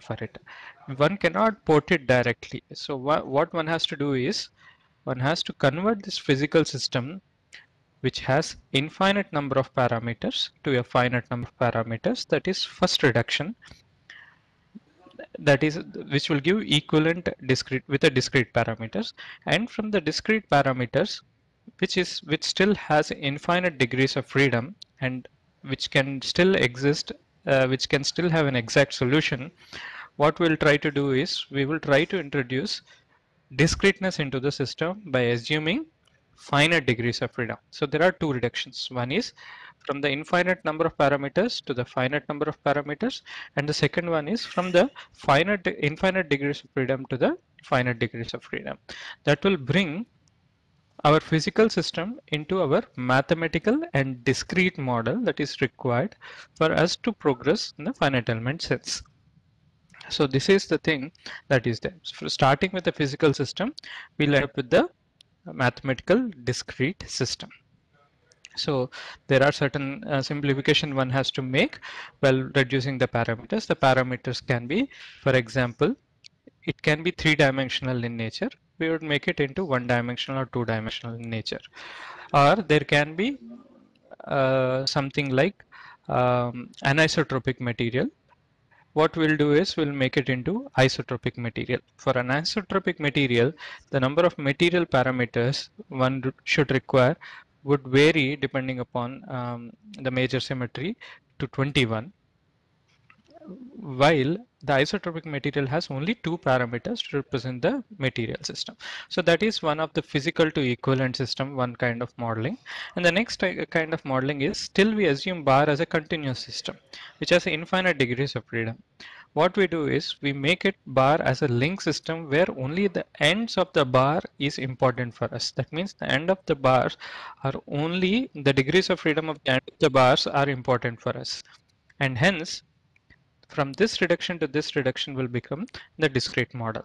for it. One cannot port it directly. So what, what one has to do is one has to convert this physical system which has infinite number of parameters to a finite number of parameters that is first reduction that is which will give equivalent discrete with a discrete parameters and from the discrete parameters which is which still has infinite degrees of freedom and which can still exist uh, which can still have an exact solution what we'll try to do is we will try to introduce discreteness into the system by assuming finite degrees of freedom. So there are two reductions. One is from the infinite number of parameters to the finite number of parameters and the second one is from the finite infinite degrees of freedom to the finite degrees of freedom. That will bring our physical system into our mathematical and discrete model that is required for us to progress in the finite element sense. So this is the thing that is there. So starting with the physical system, we'll end up with the mathematical discrete system. So there are certain uh, simplification one has to make while reducing the parameters. The parameters can be, for example, it can be three dimensional in nature. We would make it into one dimensional or two dimensional in nature. Or there can be uh, something like um, anisotropic material. What we'll do is we'll make it into isotropic material. For anisotropic material, the number of material parameters one should require would vary depending upon um, the major symmetry to 21 while the isotropic material has only two parameters to represent the material system. So that is one of the physical to equivalent system, one kind of modeling. And the next uh, kind of modeling is still we assume bar as a continuous system, which has infinite degrees of freedom what we do is we make it bar as a link system where only the ends of the bar is important for us. That means the end of the bars are only the degrees of freedom of the end of the bars are important for us. And hence from this reduction to this reduction will become the discrete model.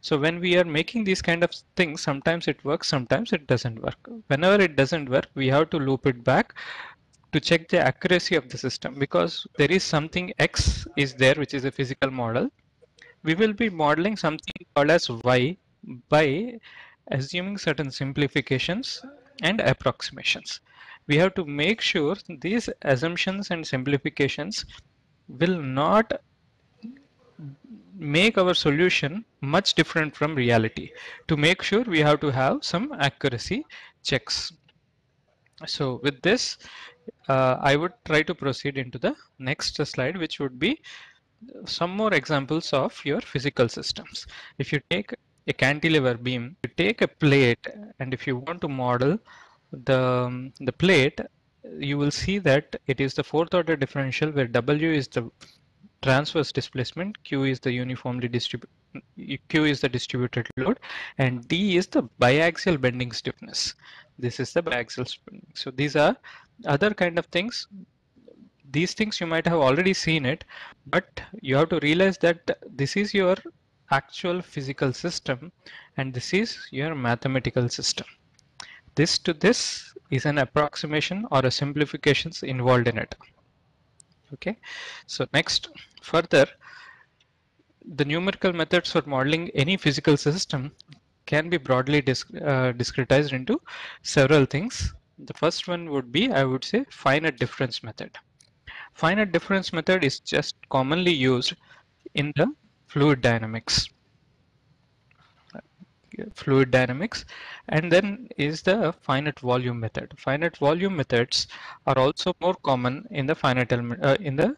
So when we are making these kind of things, sometimes it works, sometimes it doesn't work. Whenever it doesn't work, we have to loop it back to check the accuracy of the system because there is something X is there which is a physical model. We will be modeling something called as Y by assuming certain simplifications and approximations. We have to make sure these assumptions and simplifications will not make our solution much different from reality. To make sure we have to have some accuracy checks. So with this, uh, I would try to proceed into the next slide, which would be some more examples of your physical systems. If you take a cantilever beam, you take a plate, and if you want to model the, the plate, you will see that it is the fourth order differential where W is the transverse displacement, Q is the uniformly distributed, Q is the distributed load, and D is the biaxial bending stiffness. This is the biaxial bending. So these are other kind of things these things you might have already seen it but you have to realize that this is your actual physical system and this is your mathematical system this to this is an approximation or a simplifications involved in it okay so next further the numerical methods for modeling any physical system can be broadly disc uh, discretized into several things the first one would be, I would say, finite difference method. Finite difference method is just commonly used in the fluid dynamics. Fluid dynamics, and then is the finite volume method. Finite volume methods are also more common in the finite element uh, in the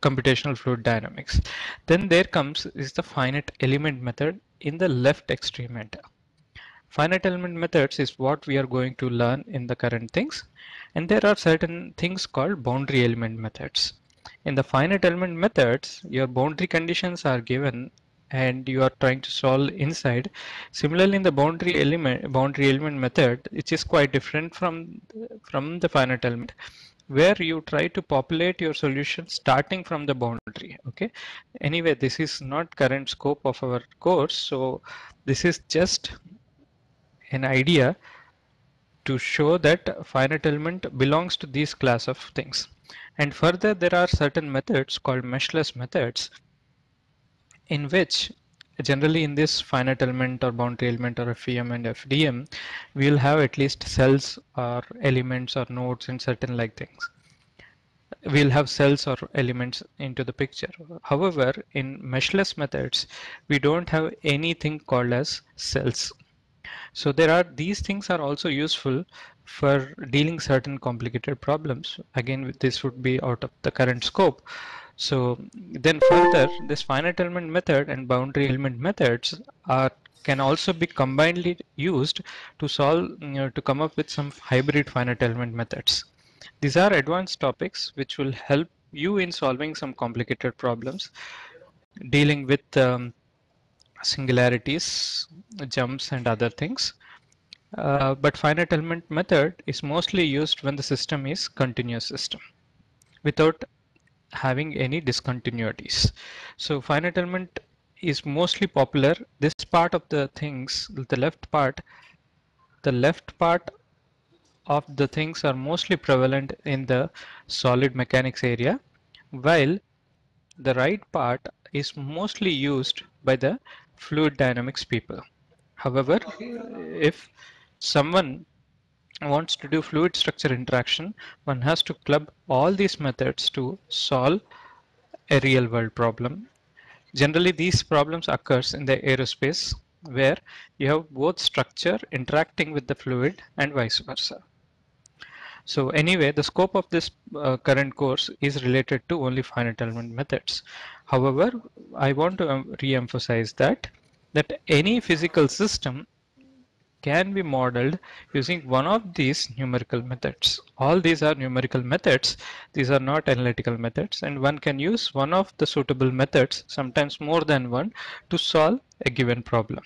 computational fluid dynamics. Then there comes is the finite element method in the left extreme end. Finite element methods is what we are going to learn in the current things. And there are certain things called boundary element methods. In the finite element methods, your boundary conditions are given and you are trying to solve inside. Similarly, in the boundary element boundary element method, it is quite different from from the finite element, where you try to populate your solution starting from the boundary. Okay. Anyway, this is not current scope of our course, so this is just an idea to show that finite element belongs to these class of things. And further, there are certain methods called meshless methods in which generally in this finite element or boundary element or FEM and FDM, we'll have at least cells or elements or nodes and certain like things. We'll have cells or elements into the picture. However, in meshless methods, we don't have anything called as cells. So there are these things are also useful for dealing certain complicated problems. Again, this would be out of the current scope. So then further, this finite element method and boundary element methods are can also be combinedly used to solve you know, to come up with some hybrid finite element methods. These are advanced topics which will help you in solving some complicated problems dealing with um, singularities, jumps and other things. Uh, but finite element method is mostly used when the system is continuous system without having any discontinuities. So finite element is mostly popular. This part of the things, the left part, the left part of the things are mostly prevalent in the solid mechanics area, while the right part is mostly used by the fluid dynamics people. However, if someone wants to do fluid structure interaction, one has to club all these methods to solve a real world problem. Generally, these problems occurs in the aerospace where you have both structure interacting with the fluid and vice versa. So anyway, the scope of this uh, current course is related to only finite element methods. However, I want to re-emphasize that that any physical system can be modeled using one of these numerical methods. All these are numerical methods. These are not analytical methods and one can use one of the suitable methods, sometimes more than one, to solve a given problem.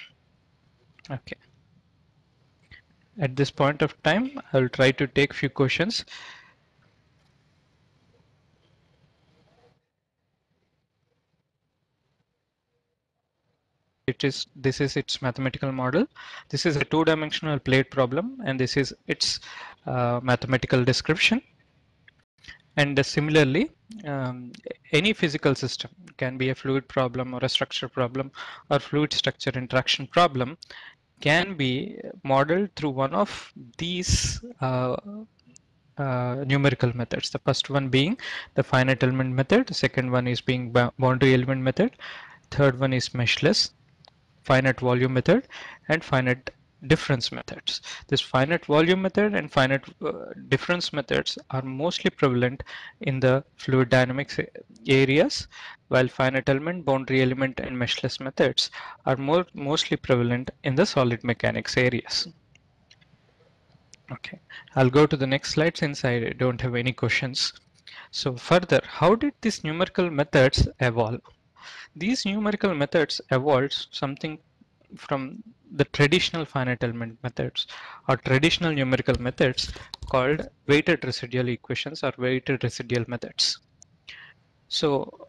Okay. At this point of time, I will try to take a few questions. It is this is its mathematical model. This is a two-dimensional plate problem and this is its uh, mathematical description. And similarly um, any physical system can be a fluid problem or a structure problem or fluid structure interaction problem can be modeled through one of these uh, uh, numerical methods. The first one being the finite element method, the second one is being boundary element method, third one is meshless, finite volume method and finite difference methods. This finite volume method and finite uh, difference methods are mostly prevalent in the fluid dynamics areas, while finite element, boundary element, and meshless methods are more mostly prevalent in the solid mechanics areas. Okay, I'll go to the next slide since I don't have any questions. So further, how did these numerical methods evolve? These numerical methods evolved something from the traditional finite element methods or traditional numerical methods called weighted residual equations or weighted residual methods. So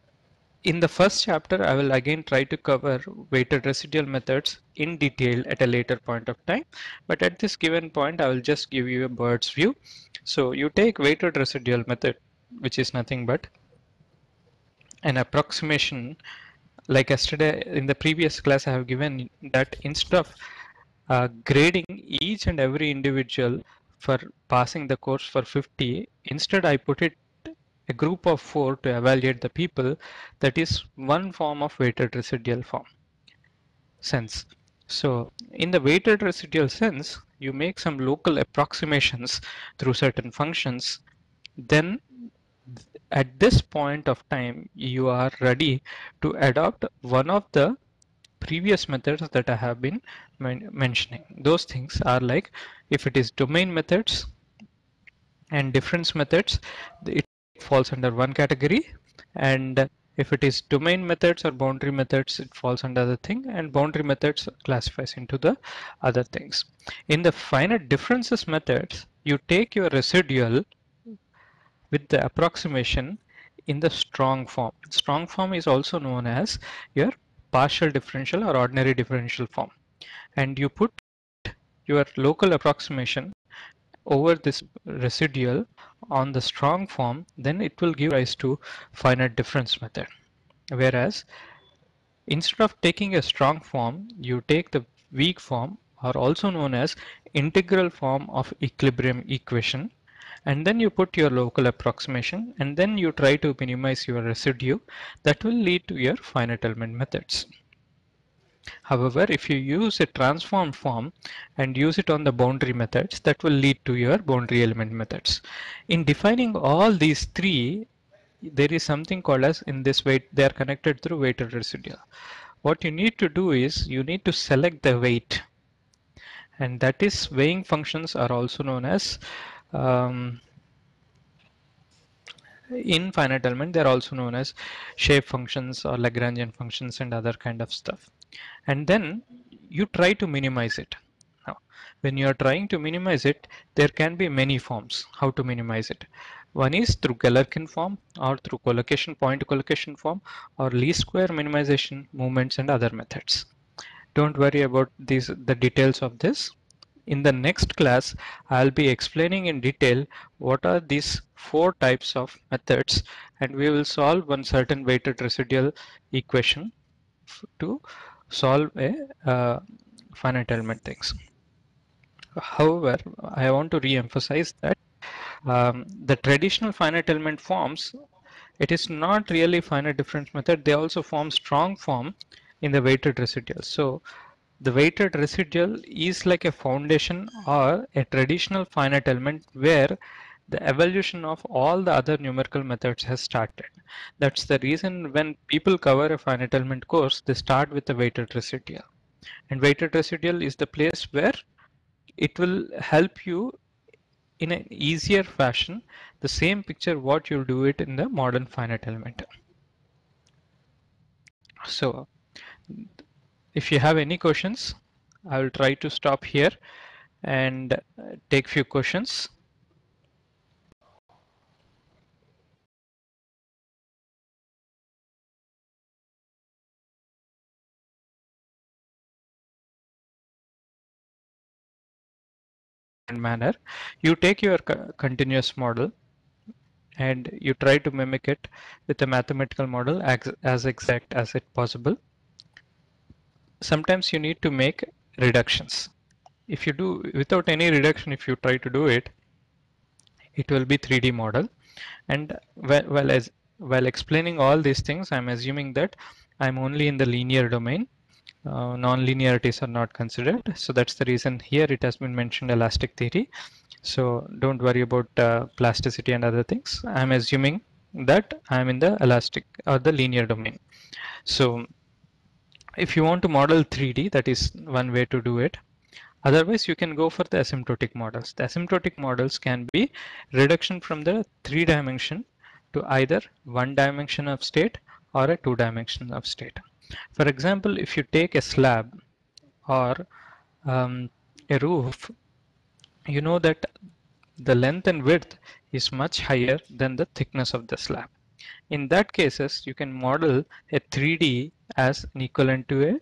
in the first chapter, I will again try to cover weighted residual methods in detail at a later point of time. But at this given point, I will just give you a bird's view. So you take weighted residual method, which is nothing but an approximation like yesterday in the previous class I have given that instead of uh, grading each and every individual for passing the course for 50 instead I put it a group of four to evaluate the people. That is one form of weighted residual form sense. So in the weighted residual sense you make some local approximations through certain functions. Then at this point of time you are ready to adopt one of the previous methods that I have been men mentioning. Those things are like if it is domain methods and difference methods, it falls under one category and if it is domain methods or boundary methods, it falls under the thing and boundary methods classifies into the other things. In the finite differences methods, you take your residual with the approximation in the strong form. Strong form is also known as your partial differential or ordinary differential form. And you put your local approximation over this residual on the strong form, then it will give rise to finite difference method. Whereas Instead of taking a strong form, you take the weak form or also known as integral form of equilibrium equation and then you put your local approximation and then you try to minimize your residue that will lead to your finite element methods. However, if you use a transform form and use it on the boundary methods, that will lead to your boundary element methods. In defining all these three, there is something called as in this weight, they are connected through weighted residual. What you need to do is you need to select the weight and that is weighing functions are also known as um, in finite element they're also known as shape functions or Lagrangian functions and other kind of stuff. And then you try to minimize it. Now when you are trying to minimize it there can be many forms how to minimize it. One is through Galerkin form or through collocation point collocation form or least square minimization movements and other methods. Don't worry about these the details of this in the next class, I'll be explaining in detail what are these four types of methods and we will solve one certain weighted residual equation to solve a uh, finite element things. However, I want to re-emphasize that um, the traditional finite element forms, it is not really finite difference method. They also form strong form in the weighted residual. So the weighted residual is like a foundation ah. or a traditional finite element where the evolution of all the other numerical methods has started. That's the reason when people cover a finite element course, they start with the weighted residual. And weighted residual is the place where it will help you in an easier fashion, the same picture what you'll do it in the modern finite element. So if you have any questions, I will try to stop here and uh, take few questions. manner you take your continuous model and you try to mimic it with a mathematical model as, as exact as it possible sometimes you need to make reductions. If you do without any reduction, if you try to do it, it will be 3D model. And while, as while explaining all these things, I'm assuming that I'm only in the linear domain. Uh, non-linearities are not considered. So that's the reason here it has been mentioned elastic theory. So don't worry about uh, plasticity and other things. I'm assuming that I'm in the elastic or the linear domain. So if you want to model 3D, that is one way to do it. Otherwise, you can go for the asymptotic models. The asymptotic models can be reduction from the three dimension to either one dimension of state or a two dimension of state. For example, if you take a slab or um, a roof, you know that the length and width is much higher than the thickness of the slab. In that cases, you can model a 3D as an equivalent to a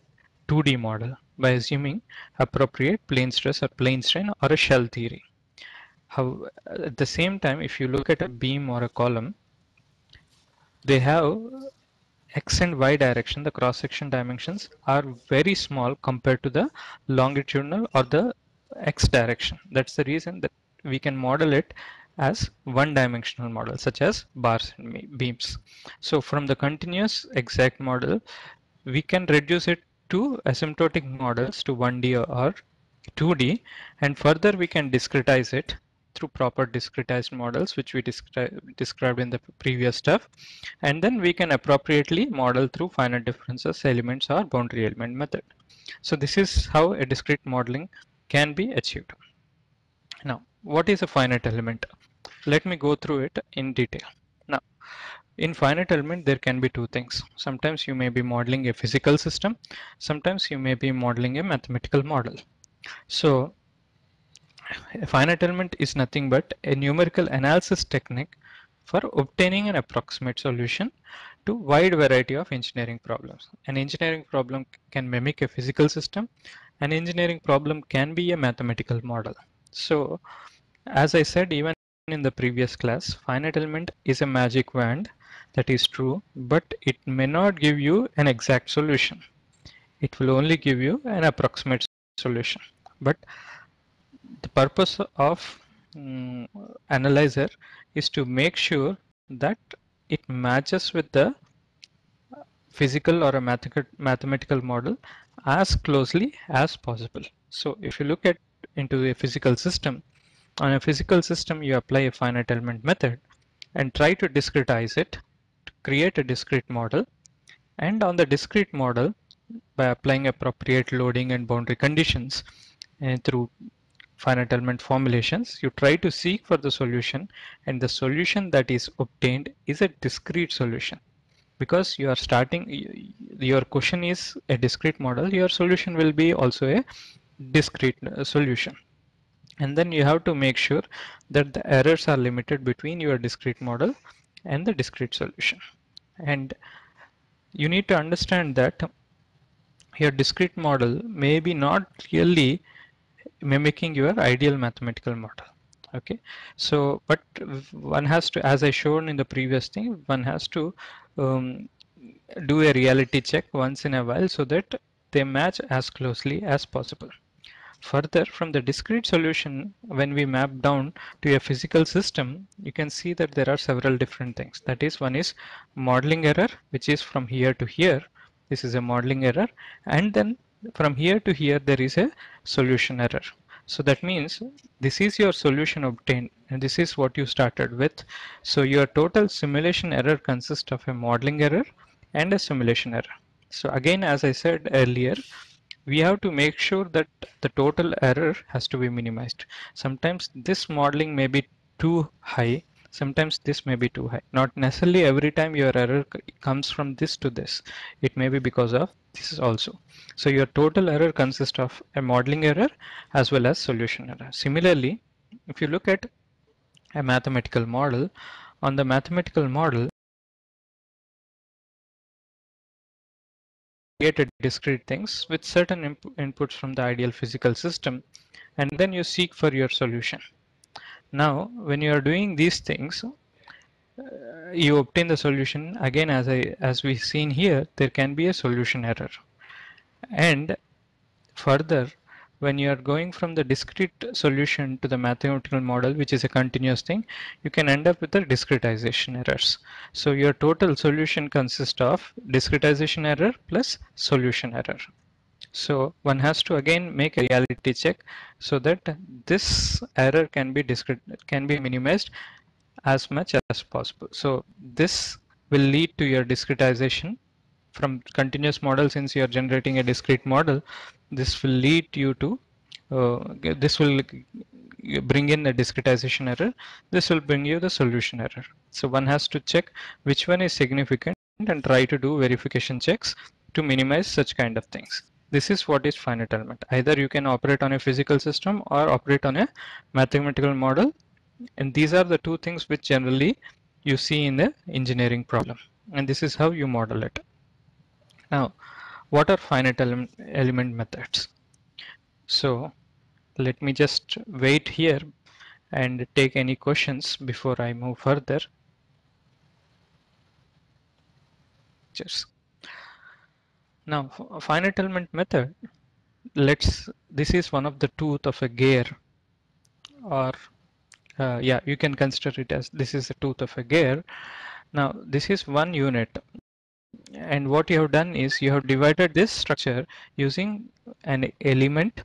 2D model by assuming appropriate plane stress or plane strain or a shell theory. How, at the same time, if you look at a beam or a column, they have x and y direction, the cross section dimensions are very small compared to the longitudinal or the x direction. That's the reason that we can model it as one dimensional model such as bars and beams. So from the continuous exact model, we can reduce it to asymptotic models to 1D or 2D and further we can discretize it through proper discretized models which we descri described in the previous stuff and then we can appropriately model through finite differences elements or boundary element method. So this is how a discrete modeling can be achieved. Now what is a finite element? Let me go through it in detail. Now, in finite element, there can be two things. Sometimes you may be modeling a physical system. Sometimes you may be modeling a mathematical model. So a finite element is nothing but a numerical analysis technique for obtaining an approximate solution to wide variety of engineering problems. An engineering problem can mimic a physical system. An engineering problem can be a mathematical model. So as I said, even in the previous class, finite element is a magic wand that is true, but it may not give you an exact solution. It will only give you an approximate solution. But the purpose of um, analyzer is to make sure that it matches with the physical or a mathematical model as closely as possible. So if you look at into a physical system, on a physical system you apply a finite element method and try to discretize it to create a discrete model. And on the discrete model by applying appropriate loading and boundary conditions and through finite element formulations you try to seek for the solution. And the solution that is obtained is a discrete solution. Because you are starting your question is a discrete model your solution will be also a discrete uh, solution and then you have to make sure that the errors are limited between your discrete model and the discrete solution. And you need to understand that your discrete model may be not really mimicking your ideal mathematical model okay? So but one has to as I shown in the previous thing one has to um, do a reality check once in a while so that they match as closely as possible Further, from the discrete solution, when we map down to a physical system, you can see that there are several different things. That is, one is modeling error, which is from here to here. This is a modeling error. And then from here to here, there is a solution error. So that means this is your solution obtained and this is what you started with. So your total simulation error consists of a modeling error and a simulation error. So again, as I said earlier, we have to make sure that the total error has to be minimized. Sometimes this modeling may be too high, sometimes this may be too high. Not necessarily every time your error comes from this to this. It may be because of this also. So your total error consists of a modeling error as well as solution error. Similarly, if you look at a mathematical model, on the mathematical model, created discrete things with certain inp inputs from the ideal physical system and then you seek for your solution. Now when you are doing these things uh, you obtain the solution again as I as we seen here there can be a solution error and further when you are going from the discrete solution to the mathematical model, which is a continuous thing, you can end up with the discretization errors. So your total solution consists of discretization error plus solution error. So one has to again make a reality check so that this error can be discrete, can be minimized as much as possible. So this will lead to your discretization from continuous model since you are generating a discrete model this will lead you to uh, this will bring in a discretization error. This will bring you the solution error. So one has to check which one is significant and try to do verification checks to minimize such kind of things. This is what is finite element. Either you can operate on a physical system or operate on a mathematical model. And these are the two things which generally you see in the engineering problem. And this is how you model it. Now what are finite element, element methods? So let me just wait here and take any questions before I move further. Just now finite element method let's this is one of the tooth of a gear or uh, yeah you can consider it as this is the tooth of a gear now this is one unit and what you have done is you have divided this structure using an element.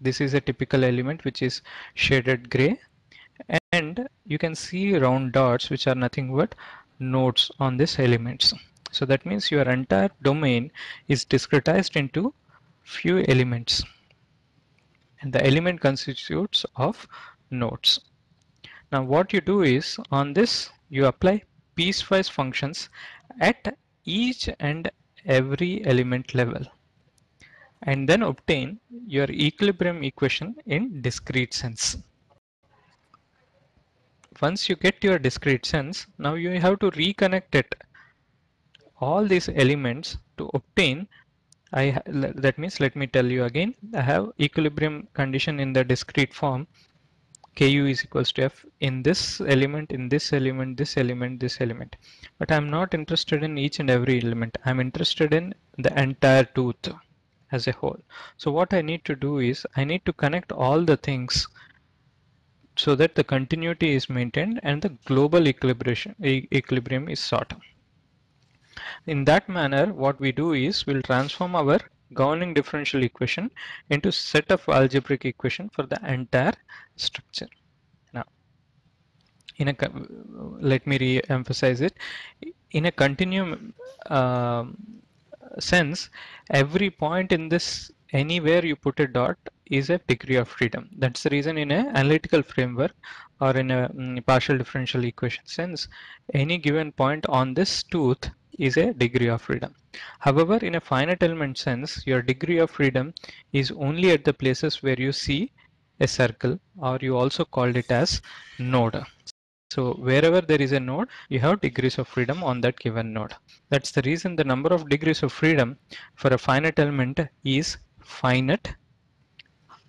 This is a typical element which is shaded gray. And you can see round dots which are nothing but nodes on this elements so that means your entire domain is discretized into few elements. And the element constitutes of nodes. Now what you do is on this you apply piecewise functions at each and every element level and then obtain your equilibrium equation in discrete sense. Once you get your discrete sense, now you have to reconnect it all these elements to obtain I that means let me tell you again I have equilibrium condition in the discrete form ku is equals to f in this element, in this element, this element, this element. But I'm not interested in each and every element. I'm interested in the entire tooth as a whole. So what I need to do is I need to connect all the things so that the continuity is maintained and the global equilibrium, equilibrium is sought. In that manner, what we do is we'll transform our governing differential equation into set of algebraic equation for the entire structure. Now, in a let me re-emphasize it. In a continuum uh, sense, every point in this anywhere you put a dot is a degree of freedom. That's the reason in an analytical framework or in a um, partial differential equation sense, any given point on this tooth is a degree of freedom. However, in a finite element sense, your degree of freedom is only at the places where you see a circle or you also called it as node. So wherever there is a node, you have degrees of freedom on that given node. That's the reason the number of degrees of freedom for a finite element is finite,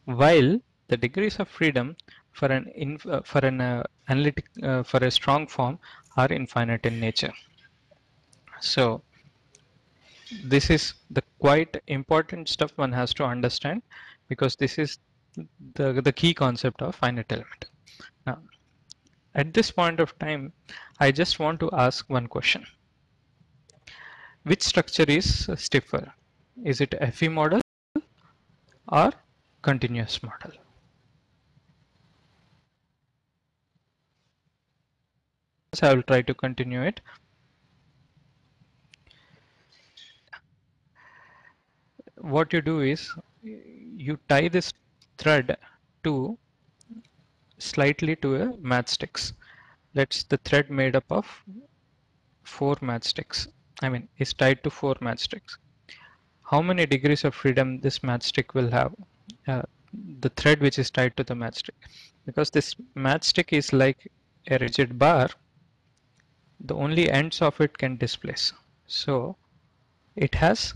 while the degrees of freedom for an uh, for an uh, analytic uh, for a strong form are infinite in nature. So this is the quite important stuff one has to understand because this is the, the key concept of finite element. Now, at this point of time, I just want to ask one question. Which structure is stiffer? Is it FE model or continuous model? So I will try to continue it. What you do is you tie this thread to slightly to a matchsticks. Let's the thread made up of four matchsticks. I mean, is tied to four matchsticks. How many degrees of freedom this matchstick will have? Uh, the thread which is tied to the matchstick. Because this matchstick is like a rigid bar, the only ends of it can displace. So it has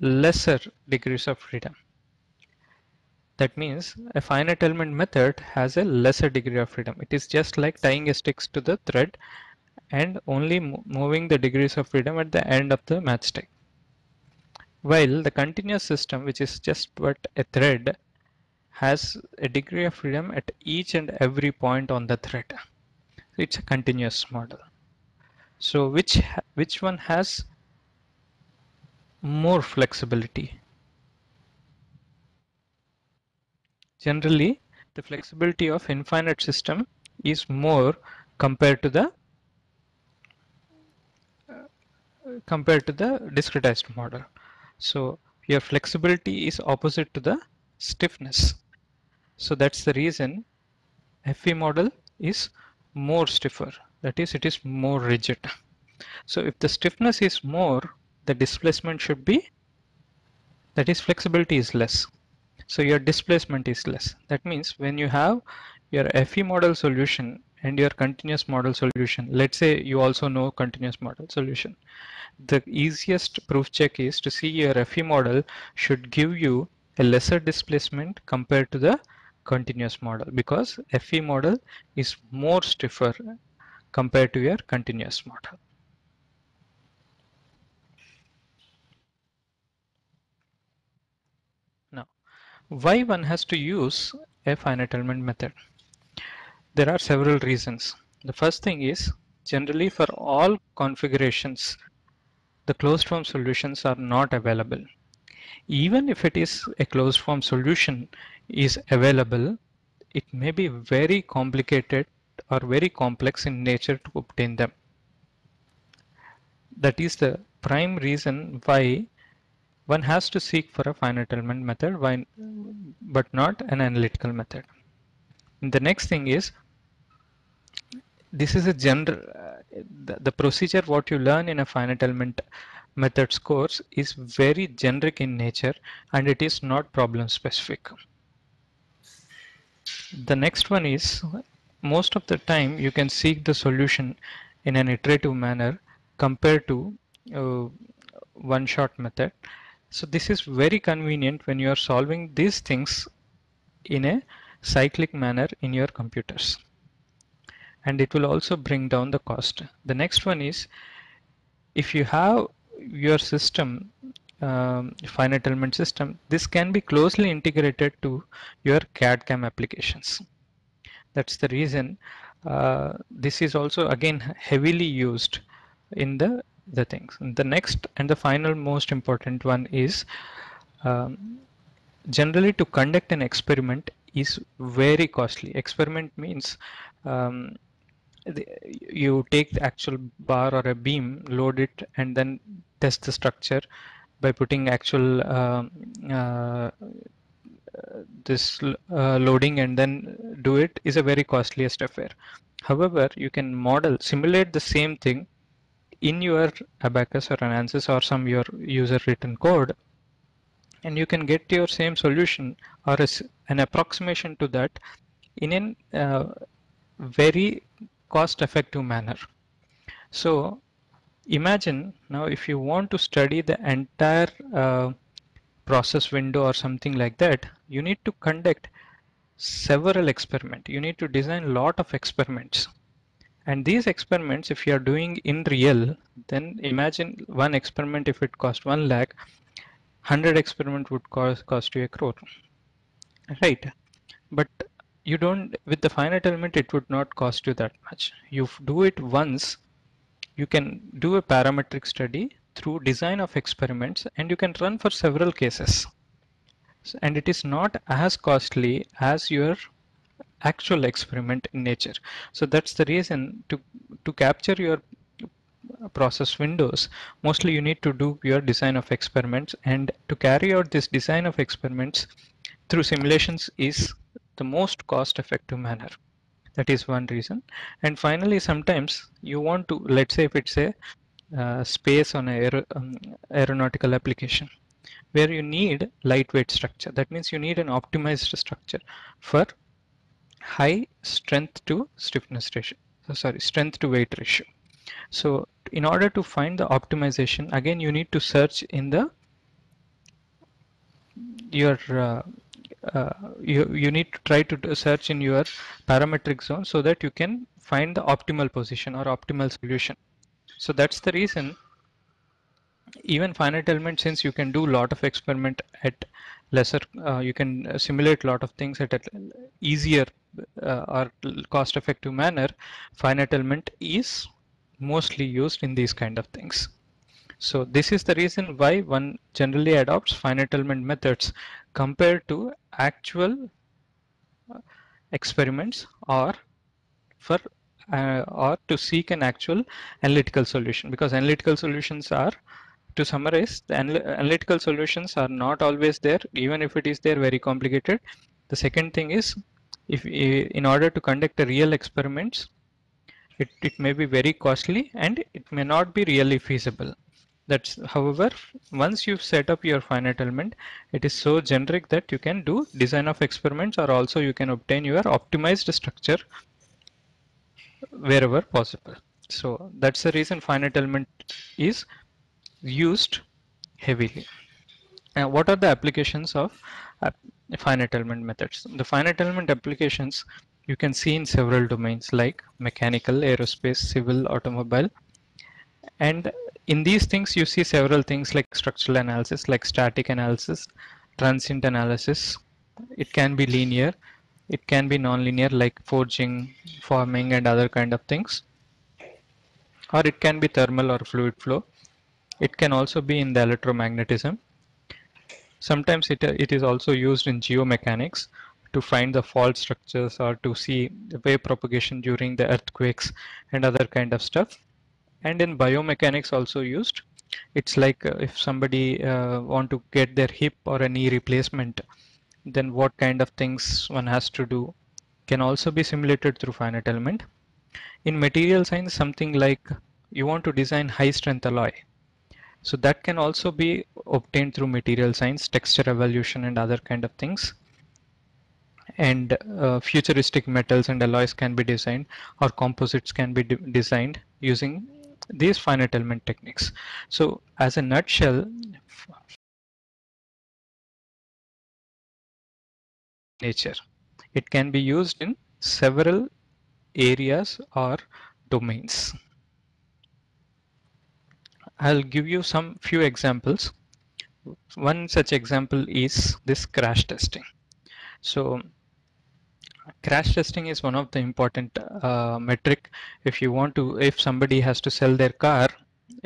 lesser degrees of freedom. That means a finite element method has a lesser degree of freedom. It is just like tying a sticks to the thread and only moving the degrees of freedom at the end of the matchstick. While the continuous system, which is just but a thread, has a degree of freedom at each and every point on the thread. So it's a continuous model. So which which one has more flexibility. Generally, the flexibility of infinite system is more compared to the uh, compared to the discretized model. So your flexibility is opposite to the stiffness. So that's the reason FE model is more stiffer. That is, it is more rigid. So if the stiffness is more, the displacement should be that is flexibility is less. So your displacement is less. That means when you have your FE model solution and your continuous model solution let's say you also know continuous model solution the easiest proof check is to see your FE model should give you a lesser displacement compared to the continuous model because FE model is more stiffer compared to your continuous model Why one has to use a finite element method? There are several reasons. The first thing is generally for all configurations, the closed form solutions are not available. Even if it is a closed form solution is available, it may be very complicated or very complex in nature to obtain them. That is the prime reason why one has to seek for a finite element method but not an analytical method. The next thing is this is a general uh, the, the, procedure what you learn in a finite element methods course is very generic in nature and it is not problem specific. The next one is most of the time you can seek the solution in an iterative manner compared to uh, one shot method so this is very convenient when you are solving these things in a cyclic manner in your computers and it will also bring down the cost. The next one is if you have your system um, finite element system this can be closely integrated to your CAD CAM applications that's the reason uh, this is also again heavily used in the the things the next and the final most important one is um, generally to conduct an experiment is very costly experiment means um, the, you take the actual bar or a beam load it and then test the structure by putting actual um, uh, this uh, loading and then do it is a very costliest affair. However, you can model, simulate the same thing in your Abaqus or Ansys or some your user written code and you can get your same solution or an approximation to that in a uh, very cost effective manner. So imagine now if you want to study the entire uh, process window or something like that, you need to conduct several experiments. You need to design a lot of experiments. And these experiments, if you are doing in real, then imagine one experiment if it cost one lakh, 100 experiment would cost, cost you a crore. Right. But you don't, with the finite element, it would not cost you that much. You do it once, you can do a parametric study through design of experiments and you can run for several cases and it is not as costly as your actual experiment in nature. So that's the reason to to capture your process windows mostly you need to do your design of experiments and to carry out this design of experiments through simulations is the most cost effective manner. That is one reason. And finally sometimes you want to let's say if it's a uh, space on an um, aeronautical application where you need lightweight structure. That means you need an optimized structure for high strength to stiffness ratio. So sorry, strength to weight ratio. So in order to find the optimization, again, you need to search in the your uh, uh, you, you need to try to search in your parametric zone so that you can find the optimal position or optimal solution. So that's the reason even finite element since you can do a lot of experiment at lesser uh, you can uh, simulate a lot of things at an easier uh, or cost effective manner finite element is mostly used in these kind of things. So this is the reason why one generally adopts finite element methods compared to actual uh, experiments or for uh, or to seek an actual analytical solution. Because analytical solutions are to summarize the anal analytical solutions are not always there. Even if it is there very complicated. The second thing is if in order to conduct a real experiments it, it may be very costly and it may not be really feasible that's however once you've set up your finite element it is so generic that you can do design of experiments or also you can obtain your optimized structure wherever possible. So that's the reason finite element is used heavily. Now, what are the applications of uh, finite element methods? The finite element applications you can see in several domains like mechanical, aerospace, civil, automobile. And in these things, you see several things like structural analysis, like static analysis, transient analysis. It can be linear it can be nonlinear like forging forming and other kind of things or it can be thermal or fluid flow it can also be in the electromagnetism sometimes it, it is also used in geomechanics to find the fault structures or to see the wave propagation during the earthquakes and other kind of stuff and in biomechanics also used it's like uh, if somebody uh, want to get their hip or a knee replacement then what kind of things one has to do can also be simulated through finite element. In material science, something like you want to design high strength alloy. So that can also be obtained through material science, texture evolution and other kind of things. And uh, futuristic metals and alloys can be designed or composites can be de designed using these finite element techniques. So as a nutshell, nature. it can be used in several areas or domains. I'll give you some few examples. One such example is this crash testing. So crash testing is one of the important uh, metric if you want to if somebody has to sell their car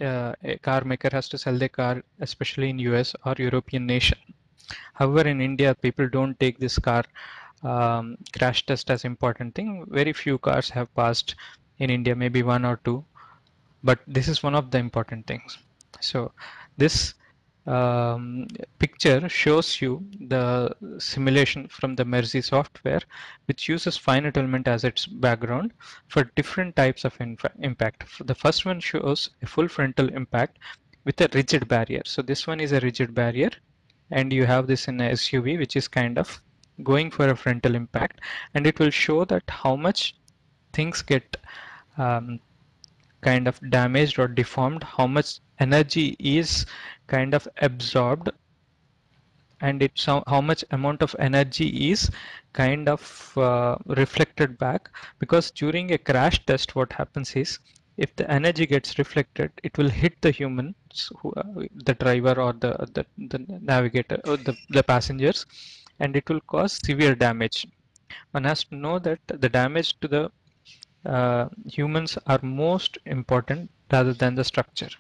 uh, a car maker has to sell their car especially in US or European nation however in India people don't take this car um, crash test as important thing very few cars have passed in India maybe one or two but this is one of the important things so this um, picture shows you the simulation from the MERSI software, which uses finite element as its background for different types of impact. The first one shows a full frontal impact with a rigid barrier. So this one is a rigid barrier and you have this in a SUV, which is kind of going for a frontal impact and it will show that how much things get um, kind of damaged or deformed, how much energy is kind of absorbed and it's how, how much amount of energy is kind of uh, reflected back. Because during a crash test what happens is if the energy gets reflected it will hit the humans who, uh, the driver or the, the, the navigator or the, the passengers and it will cause severe damage. One has to know that the damage to the uh, humans are most important rather than the structure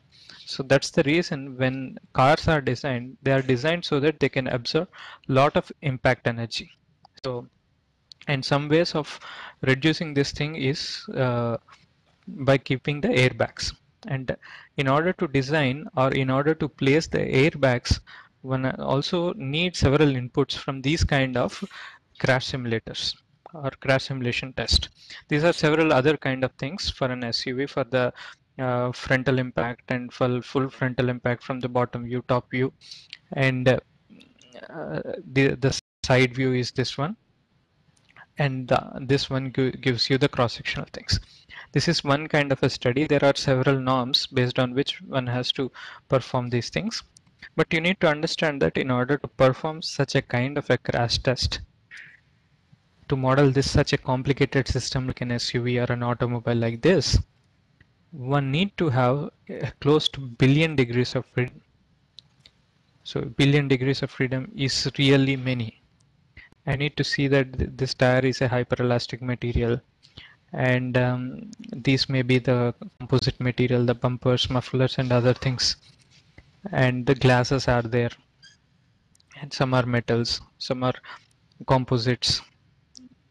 so that's the reason when cars are designed, they are designed so that they can absorb lot of impact energy. So, and some ways of reducing this thing is uh, by keeping the airbags. And in order to design or in order to place the airbags, one also needs several inputs from these kind of crash simulators or crash simulation test. These are several other kind of things for an SUV for the uh, frontal impact and full full frontal impact from the bottom view top view. And uh, the the side view is this one. And uh, this one gives you the cross sectional things. This is one kind of a study. There are several norms based on which one has to perform these things. But you need to understand that in order to perform such a kind of a crash test to model this such a complicated system like an SUV or an automobile like this one need to have close to billion degrees of freedom. So billion degrees of freedom is really many. I need to see that this tire is a hyperelastic material and um, these may be the composite material, the bumpers, mufflers and other things. And the glasses are there. And some are metals, some are composites,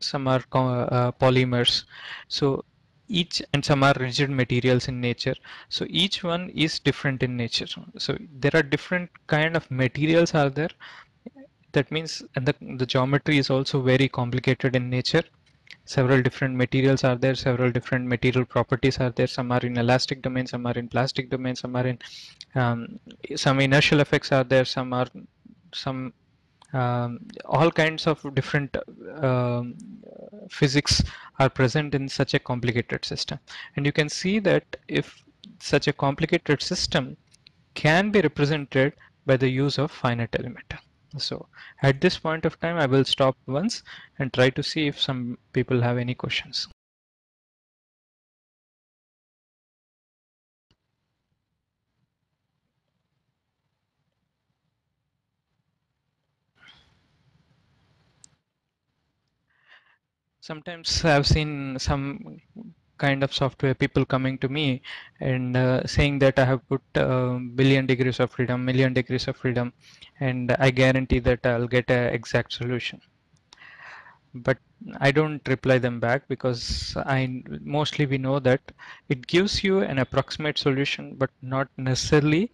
some are uh, polymers. So each and some are rigid materials in nature. So each one is different in nature. So there are different kind of materials are there. That means the, the geometry is also very complicated in nature. Several different materials are there several different material properties are there. Some are in elastic domain some are in plastic domain some are in um, some inertial effects are there some are some um, all kinds of different um, physics are present in such a complicated system. And you can see that if such a complicated system can be represented by the use of finite element. So at this point of time, I will stop once and try to see if some people have any questions. Sometimes I've seen some kind of software people coming to me and uh, saying that I have put uh, billion degrees of freedom, million degrees of freedom, and I guarantee that I'll get an exact solution. But I don't reply them back because I mostly we know that it gives you an approximate solution, but not necessarily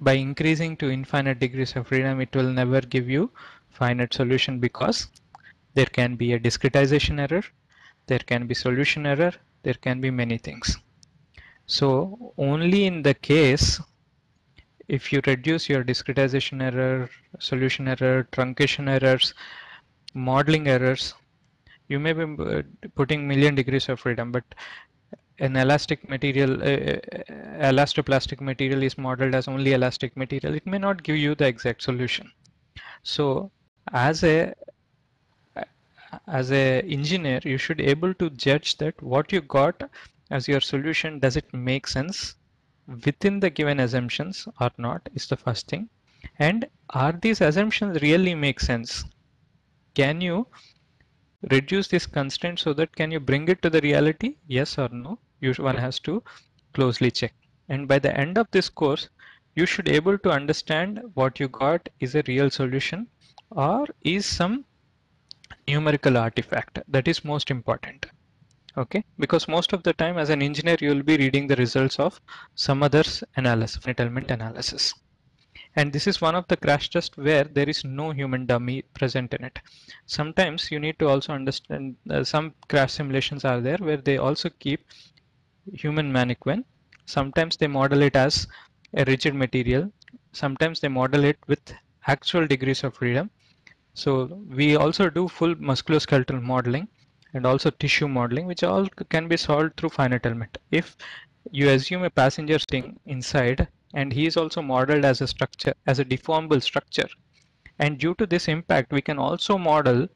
by increasing to infinite degrees of freedom, it will never give you finite solution because there can be a discretization error, there can be solution error, there can be many things. So only in the case if you reduce your discretization error, solution error, truncation errors, modeling errors, you may be uh, putting million degrees of freedom, but an elastic material, uh, uh, elastoplastic material is modeled as only elastic material. It may not give you the exact solution. So as a as a engineer you should able to judge that what you got as your solution does it make sense within the given assumptions or not is the first thing. And are these assumptions really make sense? Can you reduce this constraint so that can you bring it to the reality? Yes or no? You one has to closely check. And by the end of this course you should able to understand what you got is a real solution or is some numerical artifact that is most important. Okay? Because most of the time as an engineer you will be reading the results of some others analysis element analysis. And this is one of the crash tests where there is no human dummy present in it. Sometimes you need to also understand uh, some crash simulations are there where they also keep human mannequin sometimes they model it as a rigid material. Sometimes they model it with actual degrees of freedom so we also do full musculoskeletal modeling and also tissue modeling, which all can be solved through finite element. If you assume a passenger sitting inside and he is also modeled as a structure, as a deformable structure. And due to this impact, we can also model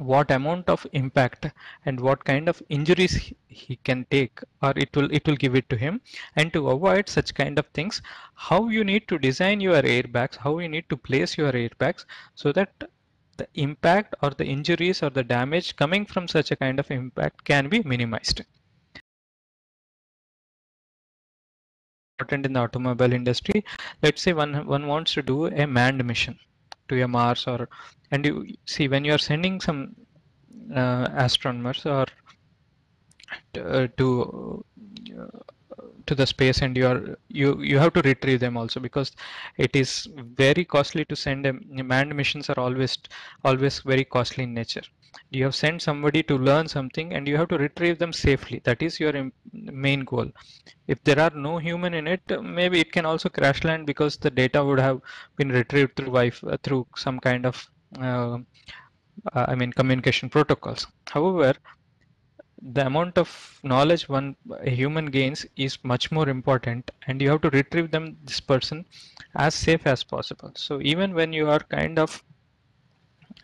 what amount of impact and what kind of injuries he can take or it will it will give it to him. And to avoid such kind of things how you need to design your airbags how you need to place your airbags so that the impact or the injuries or the damage coming from such a kind of impact can be minimized. Important in the automobile industry let's say one one wants to do a manned mission to a Mars or and you see when you are sending some uh, astronomers or uh, to uh, to the space and you are you you have to retrieve them also because it is very costly to send them. Manned missions are always always very costly in nature you have sent somebody to learn something and you have to retrieve them safely. That is your main goal. If there are no human in it maybe it can also crash land because the data would have been retrieved through wifi uh, through some kind of uh, uh, i mean communication protocols. However the amount of knowledge one human gains is much more important and you have to retrieve them this person as safe as possible. So even when you are kind of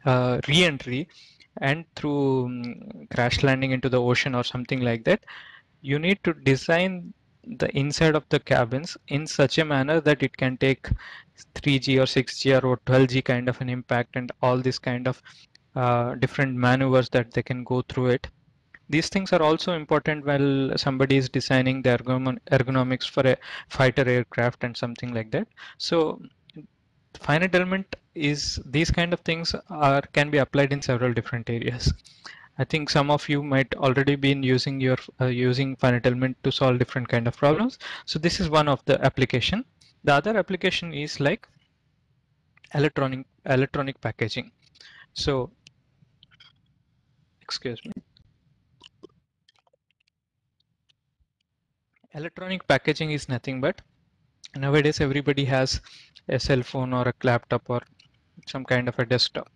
uh, re-entry and through um, crash landing into the ocean or something like that you need to design the inside of the cabins in such a manner that it can take 3G or 6G or 12G kind of an impact and all this kind of uh, different maneuvers that they can go through it. These things are also important while somebody is designing the ergonomics for a fighter aircraft and something like that. So finite element is these kind of things are can be applied in several different areas. I think some of you might already been using your uh, using finite element to solve different kind of problems. So this is one of the application. The other application is like electronic electronic packaging. So excuse me. Electronic packaging is nothing but nowadays everybody has a cell phone or a laptop or some kind of a desktop.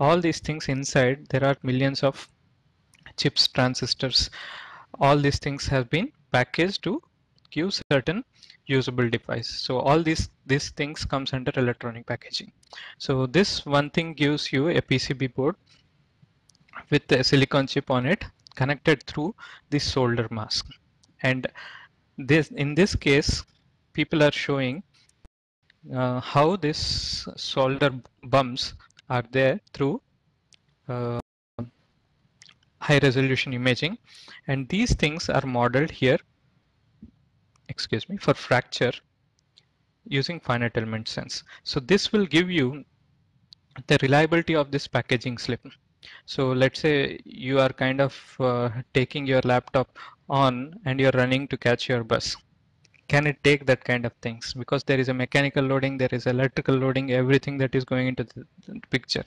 All these things inside there are millions of chips transistors. All these things have been packaged to give certain usable device. So all these these things comes under electronic packaging. So this one thing gives you a pcb board with a silicon chip on it connected through this solder mask. And this in this case people are showing uh, how this solder bumps are there through uh, high resolution imaging. And these things are modeled here excuse me for fracture using finite element sense. So this will give you the reliability of this packaging slip. So let's say you are kind of uh, taking your laptop on and you're running to catch your bus can it take that kind of things? Because there is a mechanical loading there is electrical loading everything that is going into the, picture.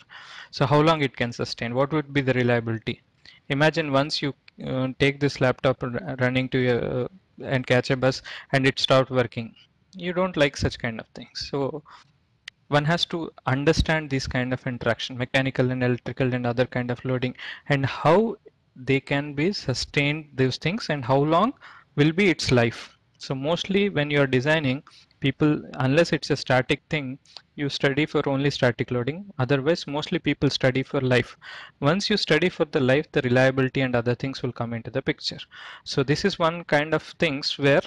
So how long it can sustain? What would be the reliability? Imagine once you uh, take this laptop running to your uh, and catch a bus and it stopped working. You don't like such kind of things. So one has to understand this kind of interaction mechanical and electrical and other kind of loading and how they can be sustained those things and how long will be its life so mostly when you're designing, people unless it's a static thing you study for only static loading. Otherwise mostly people study for life. Once you study for the life the reliability and other things will come into the picture. So this is one kind of things where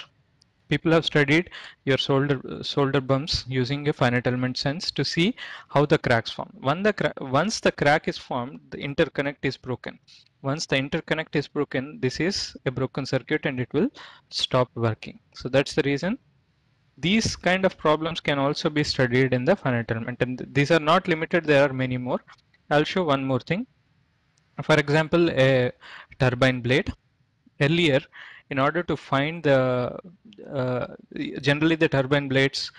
people have studied your solder solder bumps using a finite element sense to see how the cracks form. When the once the crack is formed, the interconnect is broken. Once the interconnect is broken, this is a broken circuit and it will stop working. So that's the reason these kind of problems can also be studied in the finite element and these are not limited there are many more i'll show one more thing for example a turbine blade earlier in order to find the uh, generally the turbine blades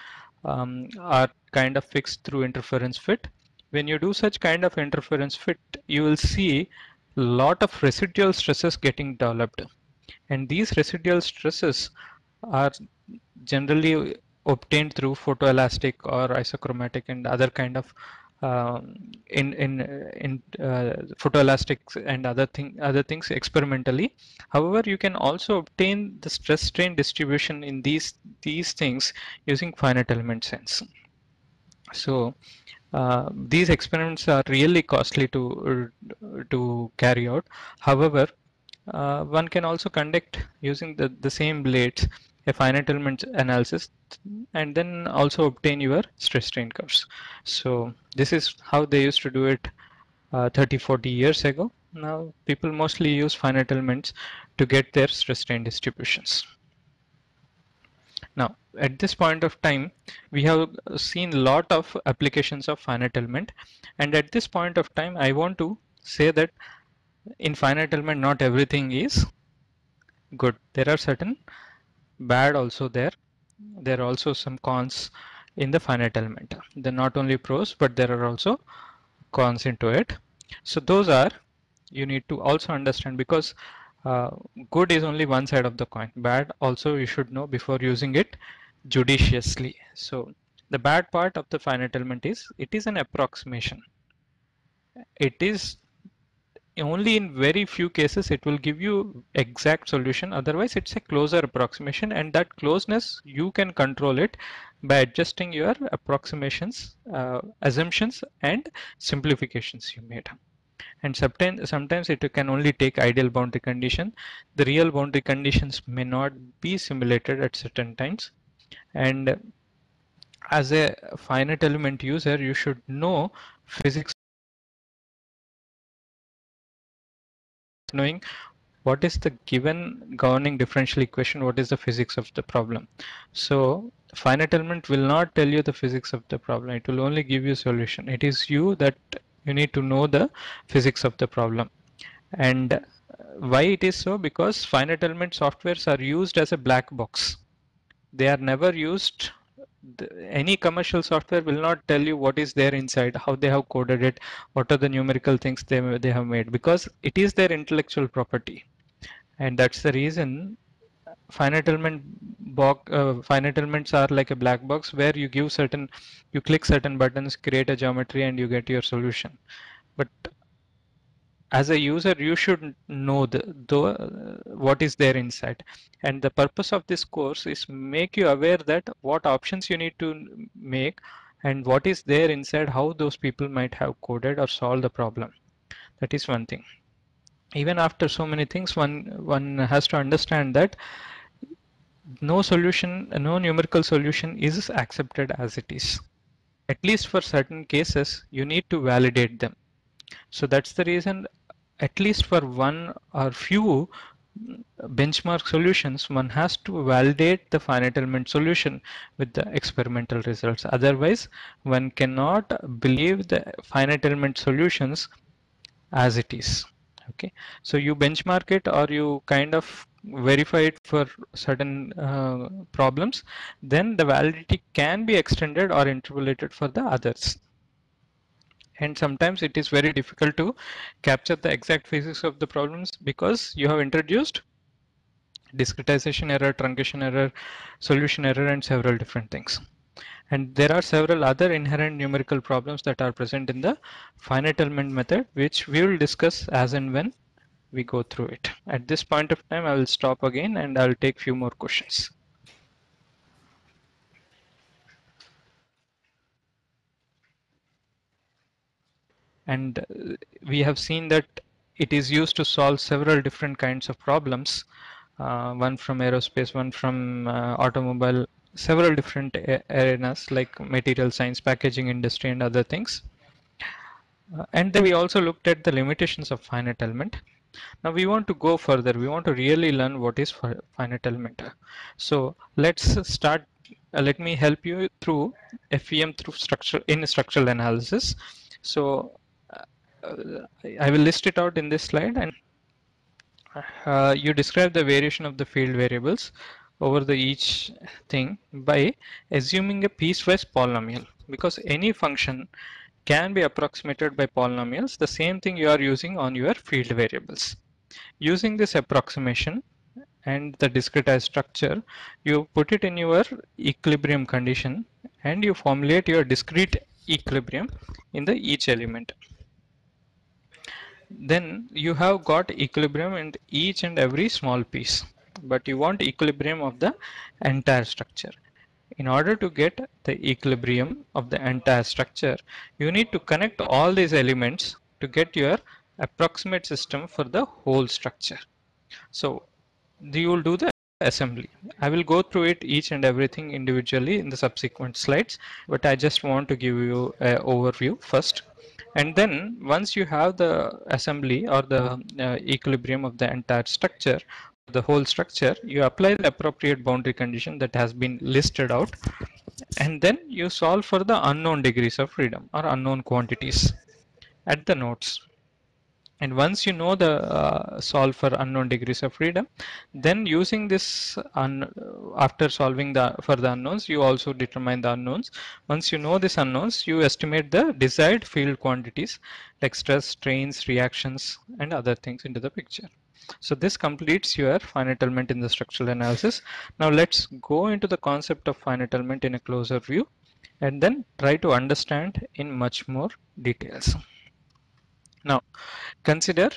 um, are kind of fixed through interference fit. When you do such kind of interference fit you will see lot of residual stresses getting developed. And these residual stresses are generally obtained through photoelastic or isochromatic and other kind of in in in uh, photoelastics and other thing other things experimentally. However you can also obtain the stress strain distribution in these these things using finite element sense. So uh, these experiments are really costly to to carry out. However uh, one can also conduct using the the same blades a finite element analysis and then also obtain your stress strain curves. So this is how they used to do it uh, 30, 40 years ago. Now people mostly use finite elements to get their stress strain distributions. Now at this point of time, we have seen a lot of applications of finite element. And at this point of time, I want to say that in finite element, not everything is good. There are certain bad also there. There are also some cons in the finite element. They're not only pros but there are also cons into it. So those are you need to also understand because uh, good is only one side of the coin. Bad also you should know before using it judiciously. So the bad part of the finite element is it is an approximation. It is only in very few cases it will give you exact solution. Otherwise it's a closer approximation and that closeness you can control it by adjusting your approximations uh, assumptions and simplifications you made. And sometimes sometimes it can only take ideal boundary condition. The real boundary conditions may not be simulated at certain times. And as a finite element user you should know physics knowing what is the given governing differential equation, what is the physics of the problem. So finite element will not tell you the physics of the problem. It will only give you solution. It is you that you need to know the physics of the problem. And uh, why it is so? Because finite element softwares are used as a black box. They are never used the, any commercial software will not tell you what is there inside, how they have coded it, what are the numerical things they, they have made because it is their intellectual property. And that's the reason finite element box, uh, finite elements are like a black box where you give certain, you click certain buttons, create a geometry and you get your solution. But as a user you should know the, the what is there inside. And the purpose of this course is make you aware that what options you need to make and what is there inside how those people might have coded or solved the problem. That is one thing. Even after so many things one one has to understand that no solution no numerical solution is accepted as it is. At least for certain cases you need to validate them so that's the reason at least for one or few benchmark solutions, one has to validate the finite element solution with the experimental results. Otherwise, one cannot believe the finite element solutions as it is. Okay, so you benchmark it or you kind of verify it for certain uh, problems, then the validity can be extended or interpolated for the others and sometimes it is very difficult to capture the exact physics of the problems because you have introduced discretization error, truncation error, solution error, and several different things. And there are several other inherent numerical problems that are present in the finite element method, which we will discuss as and when we go through it. At this point of time, I will stop again and I'll take few more questions. And uh, we have seen that it is used to solve several different kinds of problems uh, one from aerospace one from uh, automobile several different arenas like material science packaging industry and other things. Uh, and then we also looked at the limitations of finite element. Now we want to go further. We want to really learn what is finite element. So let's start uh, let me help you through FEM through structure in structural analysis. So I will list it out in this slide and uh, you describe the variation of the field variables over the each thing by assuming a piecewise polynomial because any function can be approximated by polynomials the same thing you are using on your field variables. Using this approximation and the discretized structure you put it in your equilibrium condition and you formulate your discrete equilibrium in the each element then you have got equilibrium in each and every small piece. But you want equilibrium of the entire structure. In order to get the equilibrium of the entire structure you need to connect all these elements to get your approximate system for the whole structure. So you will do the assembly. I will go through it each and everything individually in the subsequent slides but i just want to give you an overview first and then once you have the assembly or the uh, equilibrium of the entire structure the whole structure you apply the appropriate boundary condition that has been listed out. And then you solve for the unknown degrees of freedom or unknown quantities at the nodes and once you know the uh, solve for unknown degrees of freedom then using this after solving the for the unknowns you also determine the unknowns. Once you know this unknowns you estimate the desired field quantities like stress strains reactions and other things into the picture. So this completes your finite element in the structural analysis. Now let's go into the concept of finite element in a closer view and then try to understand in much more details now, consider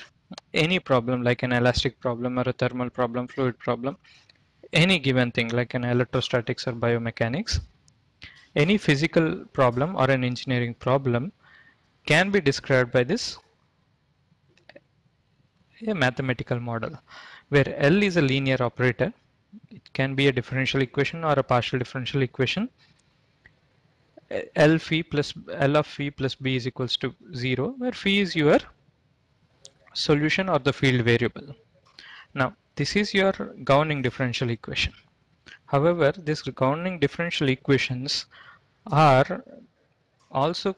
any problem like an elastic problem or a thermal problem, fluid problem, any given thing like an electrostatics or biomechanics, any physical problem or an engineering problem can be described by this a mathematical model where L is a linear operator. It can be a differential equation or a partial differential equation L phi plus L of phi plus B is equals to 0 where phi is your solution or the field variable. Now this is your governing differential equation. However, these governing differential equations are also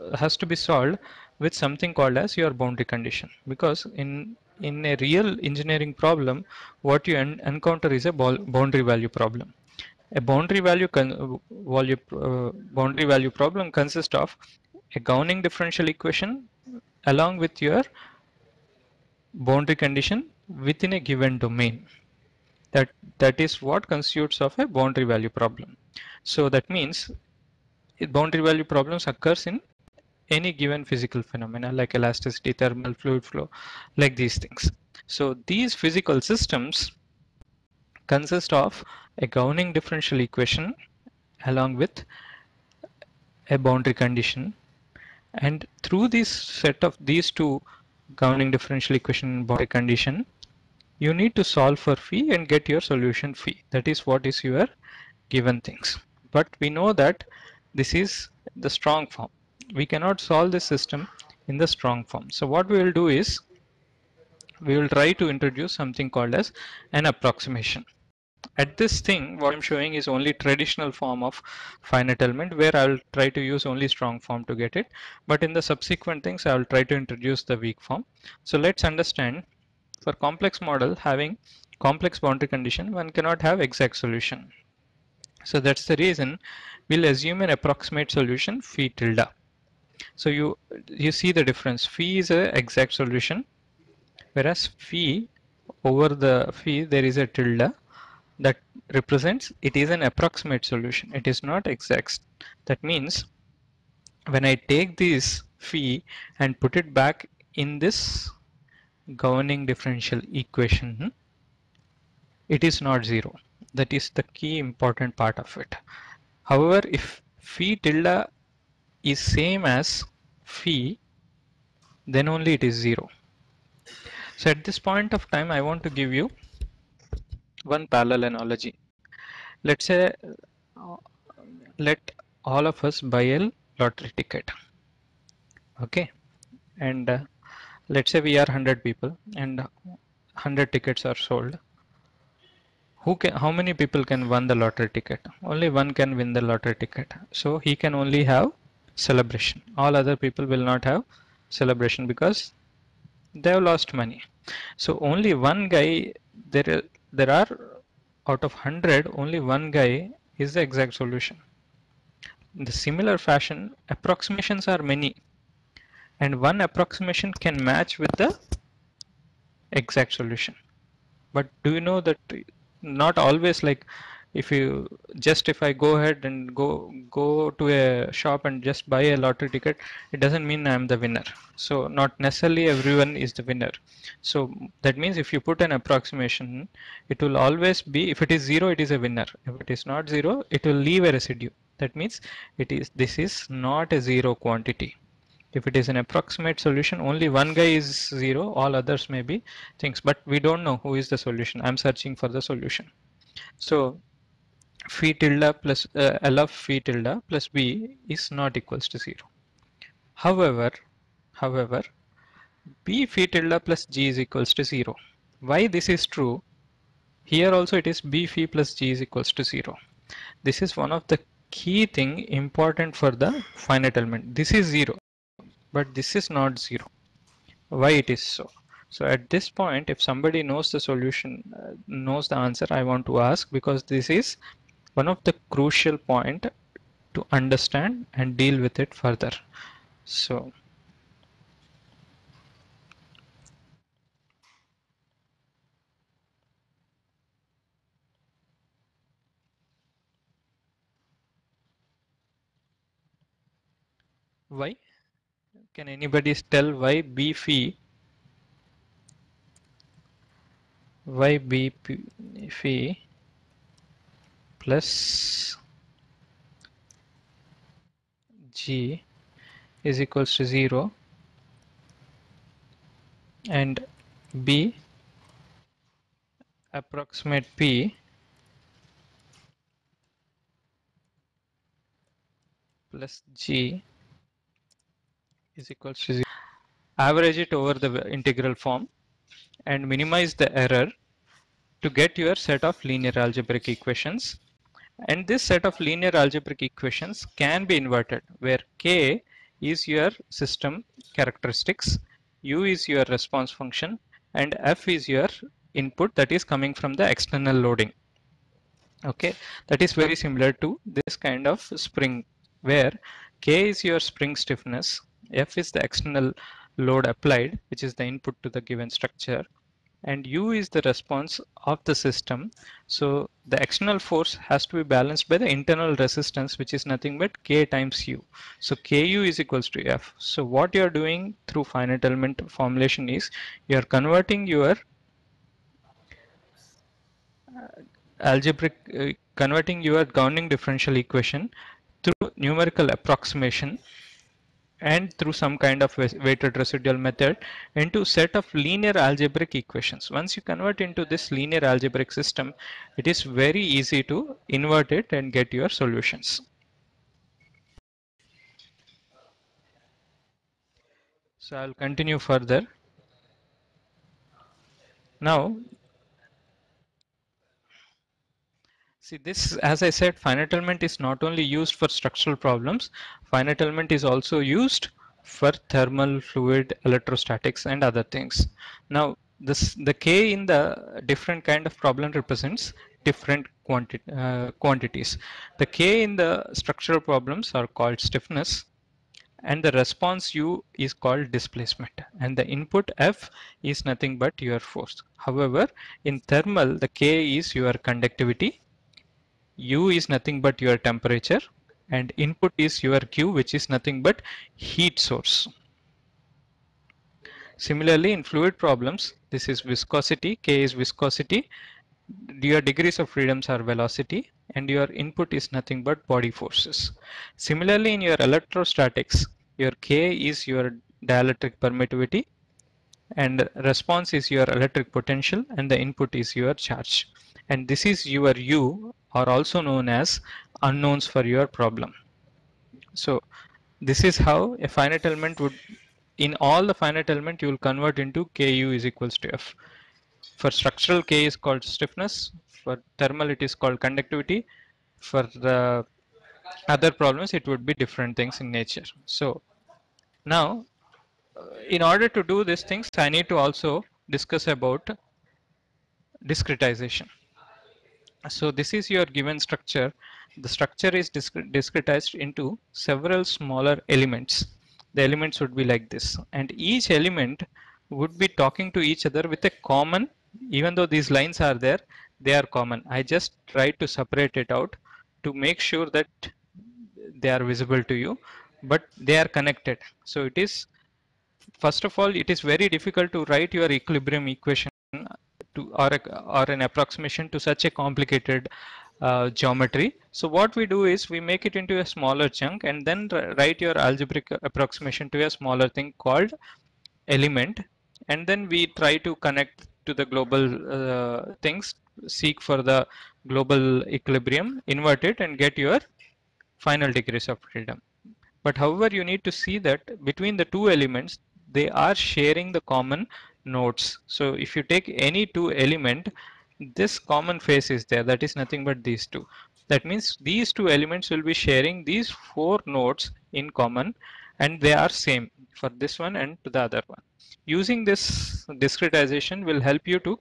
uh, has to be solved with something called as your boundary condition because in in a real engineering problem what you encounter is a boundary value problem a boundary value, value uh, boundary value problem consists of a governing differential equation along with your boundary condition within a given domain. That that is what constitutes of a boundary value problem. So that means boundary value problems occurs in any given physical phenomena like elasticity, thermal fluid flow, like these things. So these physical systems consist of a governing differential equation along with a boundary condition. And through this set of these two governing differential equation and boundary condition you need to solve for phi and get your solution phi. That is what is your given things. But we know that this is the strong form. We cannot solve this system in the strong form. So what we will do is we will try to introduce something called as an approximation at this thing what I'm showing is only traditional form of finite element where I'll try to use only strong form to get it. But in the subsequent things I'll try to introduce the weak form. So let's understand for complex model having complex boundary condition one cannot have exact solution. So that's the reason we'll assume an approximate solution phi tilde. So you you see the difference. Phi is a exact solution whereas phi over the phi there is a tilde that represents it is an approximate solution. It is not exact. That means when I take this phi and put it back in this governing differential equation, it is not zero. That is the key important part of it. However, if phi tilde is same as phi then only it is zero. So at this point of time, I want to give you one parallel analogy. Let's say, let all of us buy a lottery ticket. Okay. And uh, let's say we are 100 people and 100 tickets are sold. Who can, how many people can win the lottery ticket? Only one can win the lottery ticket. So he can only have celebration. All other people will not have celebration because they have lost money. So only one guy, there, there are out of 100, only one guy is the exact solution. In the similar fashion, approximations are many and one approximation can match with the exact solution. But do you know that not always like if you just if I go ahead and go go to a shop and just buy a lottery ticket, it doesn't mean I'm the winner. So not necessarily everyone is the winner. So that means if you put an approximation, it will always be if it is zero, it is a winner. If it is not zero, it will leave a residue. That means it is this is not a zero quantity. If it is an approximate solution, only one guy is zero, all others may be things, but we don't know who is the solution. I'm searching for the solution. So phi tilde plus uh, L of phi tilde plus B is not equals to zero. However, however, B phi tilde plus G is equals to zero. Why this is true? Here also it is B phi plus G is equals to zero. This is one of the key thing important for the finite element. This is zero, but this is not zero. Why it is so? So at this point, if somebody knows the solution, uh, knows the answer, I want to ask because this is one of the crucial point to understand and deal with it further. So why? Can anybody tell why B phi why B phi plus g is equals to 0 and b approximate p plus g is equals to 0. Average it over the integral form and minimize the error to get your set of linear algebraic equations and this set of linear algebraic equations can be inverted where K is your system characteristics, U is your response function, and F is your input that is coming from the external loading. Okay, that is very similar to this kind of spring where K is your spring stiffness, F is the external load applied, which is the input to the given structure, and u is the response of the system. So the external force has to be balanced by the internal resistance, which is nothing but k times u. So ku is equals to f. So what you are doing through finite element formulation is you are converting your uh, algebraic, uh, converting your governing differential equation through numerical approximation and through some kind of weighted residual method into set of linear algebraic equations. Once you convert into this linear algebraic system, it is very easy to invert it and get your solutions. So I'll continue further. Now See this, as I said, finite element is not only used for structural problems, finite element is also used for thermal, fluid, electrostatics and other things. Now this the K in the different kind of problem represents different quanti uh, quantities. The K in the structural problems are called stiffness and the response U is called displacement and the input F is nothing but your force. However, in thermal the K is your conductivity U is nothing but your temperature and input is your Q which is nothing but heat source. Similarly in fluid problems this is viscosity, K is viscosity, your degrees of freedoms are velocity and your input is nothing but body forces. Similarly in your electrostatics your K is your dielectric permittivity and response is your electric potential and the input is your charge and this is your u or also known as unknowns for your problem. So this is how a finite element would in all the finite element you will convert into ku is equals to f. For structural k is called stiffness for thermal it is called conductivity for the other problems it would be different things in nature. So now uh, in order to do these things, I need to also discuss about discretization. So this is your given structure. The structure is discretized into several smaller elements. The elements would be like this and each element would be talking to each other with a common, even though these lines are there, they are common. I just try to separate it out to make sure that they are visible to you, but they are connected. So it is first of all, it is very difficult to write your equilibrium equation to or, a, or an approximation to such a complicated uh, geometry. So what we do is we make it into a smaller chunk and then write your algebraic approximation to a smaller thing called element and then we try to connect to the global uh, things seek for the global equilibrium invert it and get your final degrees of freedom but however you need to see that between the two elements they are sharing the common nodes. So if you take any two element, this common face is there. That is nothing but these two. That means these two elements will be sharing these four nodes in common and they are same for this one and to the other one. Using this discretization will help you to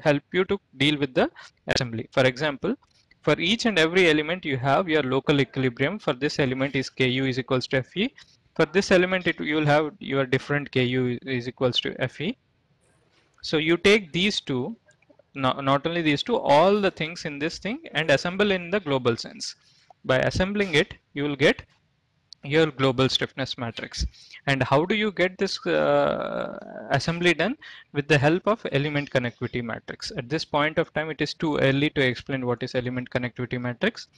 help you to deal with the assembly. For example, for each and every element you have your local equilibrium for this element is Ku is equals to Fe for this element it you will have your different ku is equals to fe so you take these two not, not only these two all the things in this thing and assemble in the global sense. By assembling it you will get your global stiffness matrix. And how do you get this uh, assembly done? With the help of element connectivity matrix. At this point of time it is too early to explain what is element connectivity matrix.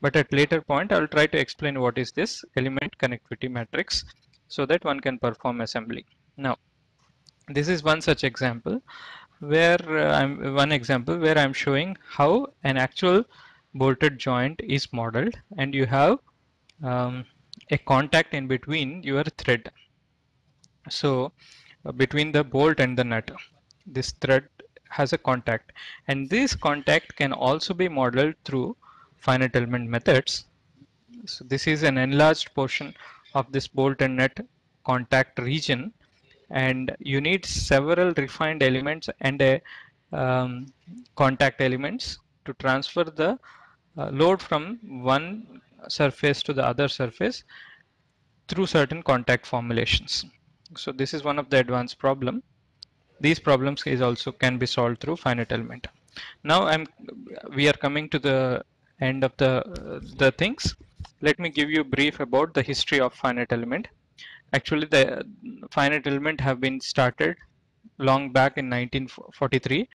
But at later point I'll try to explain what is this element connectivity matrix so that one can perform assembly. Now this is one such example where uh, I'm one example where I'm showing how an actual bolted joint is modeled and you have um, a contact in between your thread. So uh, between the bolt and the nut, this thread has a contact and this contact can also be modeled through finite element methods. So this is an enlarged portion of this bolt and nut contact region and you need several refined elements and a um, contact elements to transfer the uh, load from one surface to the other surface through certain contact formulations. So this is one of the advanced problem. These problems is also can be solved through finite element. Now I'm we are coming to the end of the uh, the things. Let me give you brief about the history of finite element. Actually, the finite element have been started long back in 1943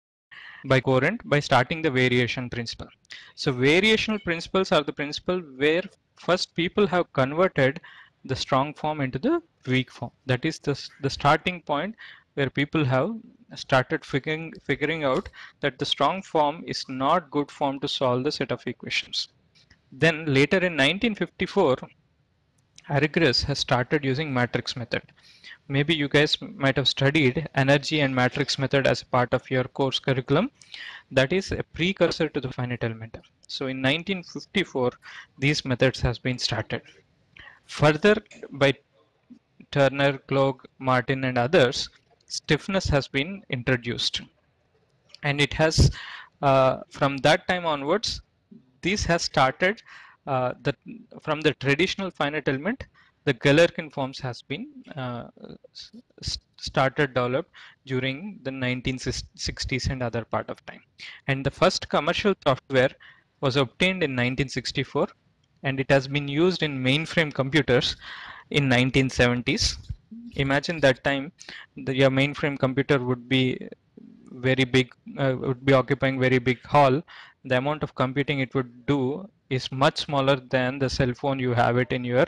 by Courant by starting the variation principle. So variational principles are the principle where first people have converted the strong form into the weak form. That is the, the starting point where people have started figuring, figuring out that the strong form is not good form to solve the set of equations. Then later in 1954, Argyris has started using matrix method. Maybe you guys might have studied energy and matrix method as a part of your course curriculum. That is a precursor to the finite element. So in 1954 these methods has been started. Further by turner Clough, martin and others stiffness has been introduced. And it has uh, from that time onwards this has started uh, the from the traditional finite element the Galerkin forms has been uh, started developed during the 1960s and other part of time. And the first commercial software was obtained in 1964 and it has been used in mainframe computers in 1970s. Imagine that time the, your mainframe computer would be very big, uh, would be occupying very big hall. The amount of computing it would do is much smaller than the cell phone you have it in your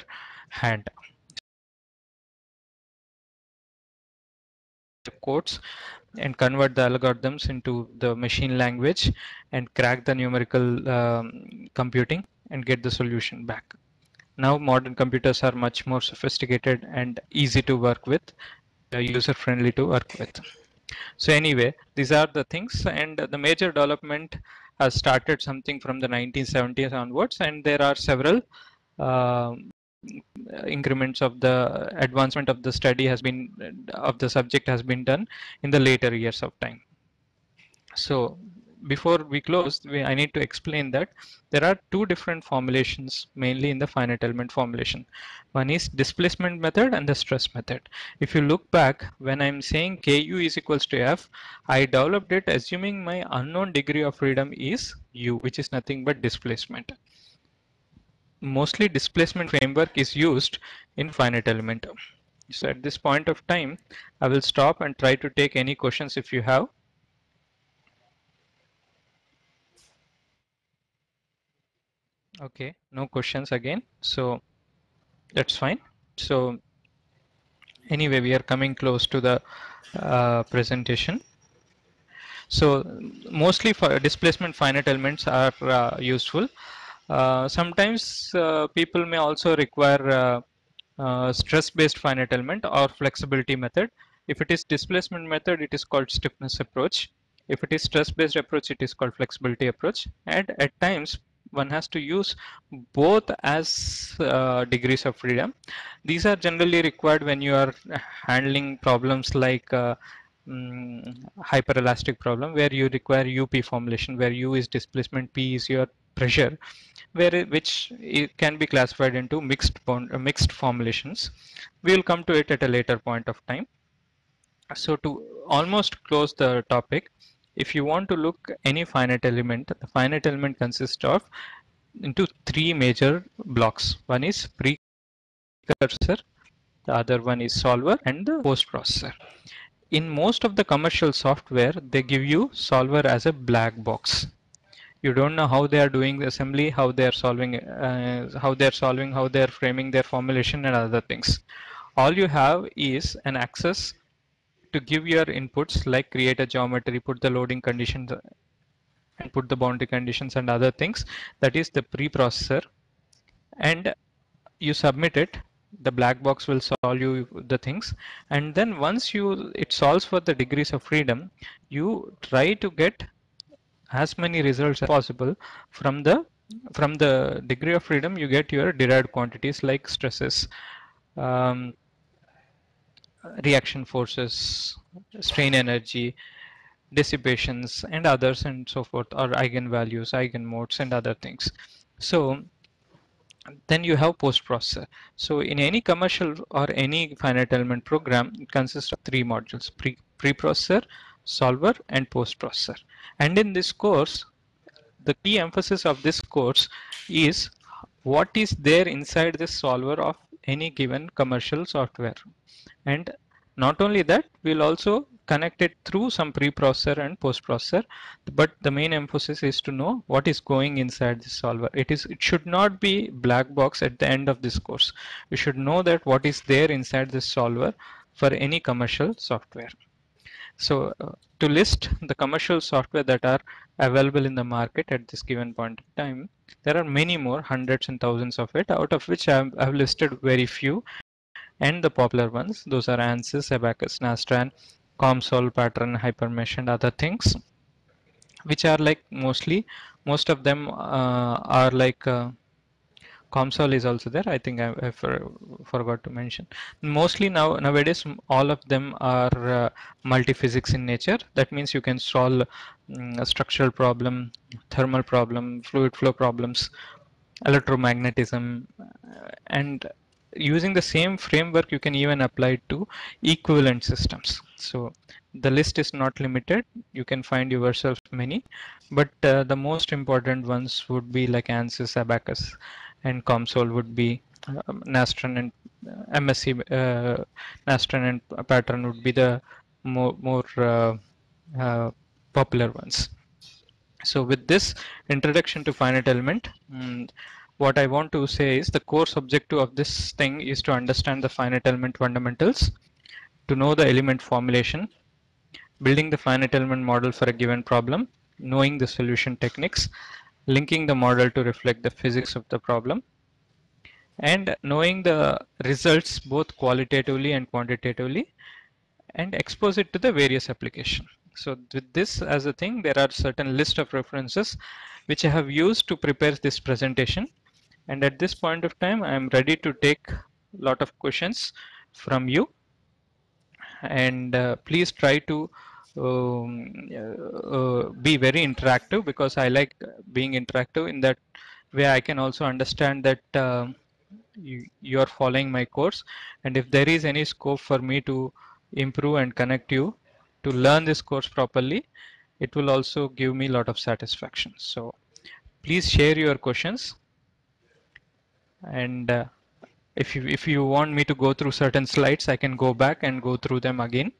hand codes and convert the algorithms into the machine language and crack the numerical um, computing and get the solution back. Now modern computers are much more sophisticated and easy to work with, uh, user friendly to work with. So anyway, these are the things and the major development has started something from the 1970s onwards and there are several uh, increments of the advancement of the study has been of the subject has been done in the later years of time. So before we close, we, I need to explain that there are two different formulations mainly in the finite element formulation. One is displacement method and the stress method. If you look back, when I'm saying Ku is equals to F, I developed it assuming my unknown degree of freedom is U, which is nothing but displacement. Mostly displacement framework is used in finite element. So at this point of time, I will stop and try to take any questions if you have. Okay, no questions again. So that's fine. So anyway, we are coming close to the uh, presentation. So mostly for displacement finite elements are uh, useful. Uh, sometimes uh, people may also require uh, uh, stress-based finite element or flexibility method. If it is displacement method, it is called stiffness approach. If it is stress-based approach, it is called flexibility approach. And at times, one has to use both as uh, degrees of freedom. These are generally required when you are handling problems like uh, um, hyperelastic problem where you require UP formulation where U is displacement, P is your pressure, where which it can be classified into mixed bond, uh, mixed formulations. We will come to it at a later point of time. So to almost close the topic, if you want to look any finite element, the finite element consists of into three major blocks. One is precursor, the other one is solver and the post processor. In most of the commercial software, they give you solver as a black box. You don't know how they are doing the assembly, how they are solving, uh, how they are solving, how they are framing their formulation and other things. All you have is an access to give your inputs like create a geometry, put the loading conditions and put the boundary conditions and other things. That is the preprocessor. And you submit it, the black box will solve you the things. And then once you it solves for the degrees of freedom, you try to get as many results as possible from the from the degree of freedom you get your derived quantities like stresses um, reaction forces, strain energy, dissipations and others and so forth or eigenvalues, eigenmodes and other things. So then you have post processor. So in any commercial or any finite element program, it consists of three modules, pre preprocessor, solver and post processor. And in this course, the key emphasis of this course is what is there inside this solver of any given commercial software. And not only that we'll also connect it through some preprocessor and postprocessor. But the main emphasis is to know what is going inside the solver. It is it should not be black box at the end of this course. You should know that what is there inside this solver for any commercial software so uh, to list the commercial software that are available in the market at this given point of time there are many more hundreds and thousands of it out of which I've, listed very few. And the popular ones those are ANSYS, Abaqus, Nastran, COMSOL, Patran, Hypermesh and other things which are like mostly most of them uh, are like uh, COMSOL is also there I think I, I for, forgot to mention. Mostly now nowadays all of them are uh, multi-physics in nature. That means you can solve um, a structural problem thermal problem fluid flow problems electromagnetism and using the same framework you can even apply to equivalent systems. So the list is not limited. You can find yourself many. But uh, the most important ones would be like ANSYS, Abaqus and COMSOL would be um, Nastran and uh, MSC uh, Nastran and Patran would be the more, more uh, uh, popular ones. So with this introduction to finite element um, what I want to say is the course objective of this thing is to understand the finite element fundamentals, to know the element formulation, building the finite element model for a given problem, knowing the solution techniques, linking the model to reflect the physics of the problem, and knowing the results both qualitatively and quantitatively, and expose it to the various application. So with this as a thing, there are certain list of references which I have used to prepare this presentation. And at this point of time, I am ready to take a lot of questions from you. And uh, please try to um, uh, be very interactive because I like being interactive in that way. I can also understand that uh, you, you are following my course. And if there is any scope for me to improve and connect you to learn this course properly it will also give me a lot of satisfaction. So please share your questions. And uh, if you if you want me to go through certain slides I can go back and go through them again